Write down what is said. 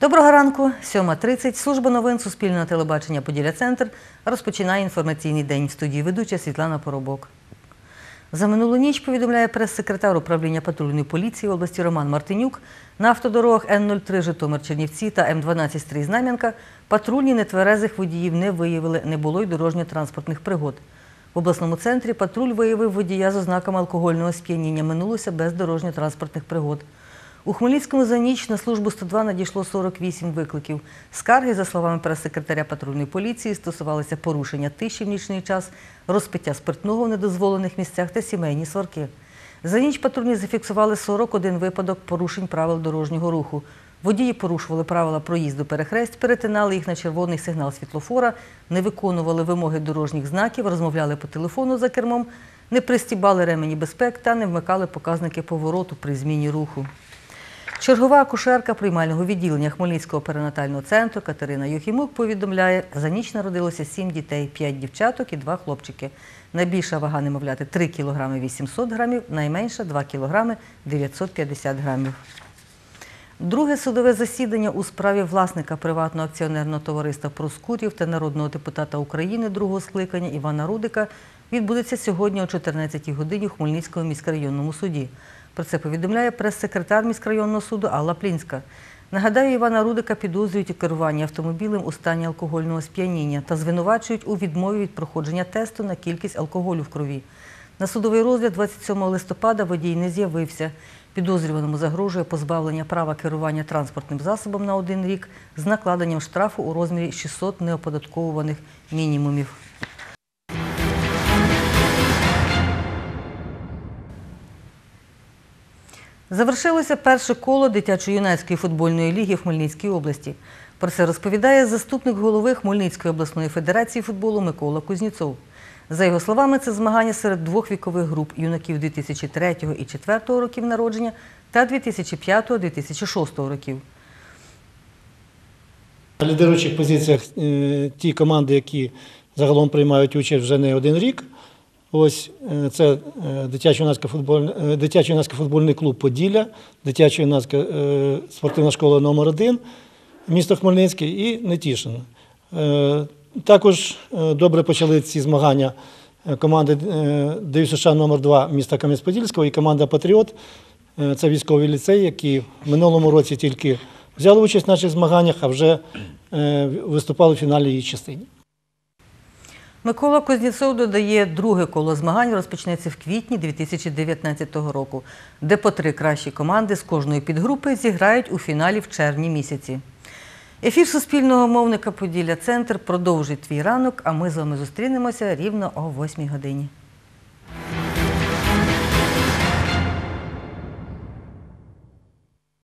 Доброго ранку, 7.30. Служба новин Суспільного телебачення Поділля Центр розпочинає інформаційний день в студії ведуча Світлана Поробок. За минулу ніч, повідомляє прес-секретар управління патрульної поліції області Роман Мартинюк, на автодорогах Н-03 Житомир-Чернівці та М-12 Стрий Знам'янка патрульні нетверезих водіїв не виявили, не було й дорожньо-транспортних пригод. В обласному центрі патруль виявив водія з ознаками алкогольного сп'яніння. Минулося без дорожньо-транспортних пригод. У Хмельницькому за ніч на службу 102 надійшло 48 викликів. Скарги, за словами прес-секретаря патрульної поліції, стосувалися порушення тиші в нічний час, розпиття спиртного в недозволених місцях та сімейні сварки. За ніч патрульні зафіксували 41 випадок порушень правил дорожнього руху. Водії порушували правила проїзду перехресть, перетинали їх на червоний сигнал світлофора, не виконували вимоги дорожніх знаків, розмовляли по телефону за кермом, не пристібали ремені безпек та не вмикали показники повороту при зміні руху. Чергова акушерка приймального відділення Хмельницького перинатального центру Катерина Юхімук повідомляє, за ніч народилося 7 дітей, 5 дівчаток і 2 хлопчики. Найбільша вага немовляти 3 кг 800 грамів, найменша 2 кг 950 грамів. Друге судове засідання у справі власника приватного акціонерного товариства Проскурів та народного депутата України другого скликання Івана Рудика відбудеться сьогодні о 14-й годині у Хмельницькому міськрайонному суді. Про це повідомляє прес-секретар міськрайонного суду Алла Плінська. Нагадаю, Івана Рудика підозрюють у керуванні автомобілем у стані алкогольного сп'яніння та звинувачують у відмові від проходження тесту на кількість алкоголю в крові. На судовий розгляд 27 листопада водій не з'явився. Підозрюваному загрожує позбавлення права керування транспортним засобом на один рік з накладенням штрафу у розмірі 600 неоподатковуваних мінімумів. Завершилося перше коло дитячо-юнацької футбольної ліги в Хмельницькій області. Про це розповідає заступник голови Хмельницької обласної федерації футболу Микола Кузнєцов. За його словами, це змагання серед двох вікових груп юнаків 2003 і 2004 років народження та 2005-2006 років. На лідируючих позиціях е, ті команди, які загалом приймають участь вже не один рік. Ось е, це дитячо-юнацький футбольний, е, футбольний клуб Поділля, дитячо-юнацька е, спортивна школа номер 1 місто Хмельницьке і Нетішин. Е, Також е, добре почали ці змагання е, команди е, ДЮСШ номер 2 міста Кам'янець-Подільського і команда Патріот. Е, Це військовий ліцей, які в минулому році тільки взяли участь в наших змаганнях, а вже е, виступали в фіналі її частині. Микола Кузнєцов додає, друге коло змагань розпочнеться в квітні 2019 року, де по три кращі команди з кожної підгрупи зіграють у фіналі в червні місяці. Ефір суспільного мовника Поділля Центр продовжить твій ранок, а ми з вами зустрінемося рівно о 8 годині.